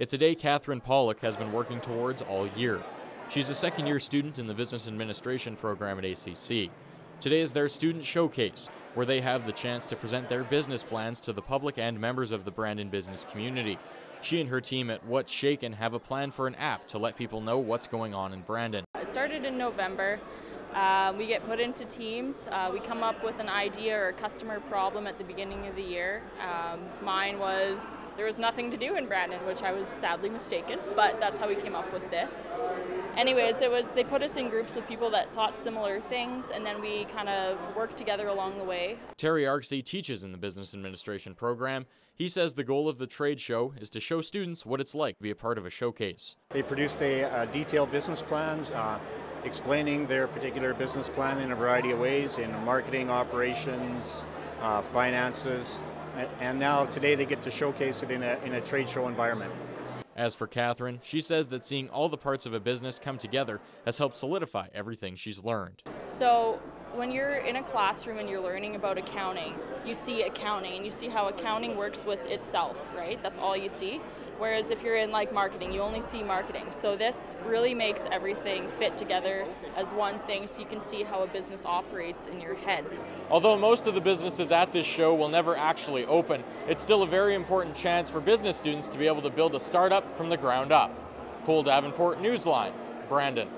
It's a day Catherine Pawluk has been working towards all year. She's a second year student in the Business Administration program at ACC. Today is their student showcase, where they have the chance to present their business plans to the public and members of the Brandon business community. She and her team at What's Shakin have a plan for an app to let people know what's going on in Brandon. It started in November. Uh, we get put into teams. Uh, we come up with an idea or a customer problem at the beginning of the year. Um, mine was there was nothing to do in Brandon, which I was sadly mistaken, but that's how we came up with this. Anyways, it was they put us in groups with people that thought similar things, and then we kind of worked together along the way. Terry Arksey teaches in the Business Administration program. He says the goal of the trade show is to show students what it's like to be a part of a showcase. They produced a, a detailed business plan uh, explaining their particular business plan in a variety of ways in marketing, operations, uh, finances, and now today they get to showcase it in a, in a trade show environment. As for Catherine, she says that seeing all the parts of a business come together has helped solidify everything she's learned. So, when you're in a classroom and you're learning about accounting, you see accounting and you see how accounting works with itself, right? That's all you see. Whereas if you're in like marketing, you only see marketing. So this really makes everything fit together as one thing so you can see how a business operates in your head. Although most of the businesses at this show will never actually open, it's still a very important chance for business students to be able to build a startup from the ground up. Cole Davenport Newsline, Brandon.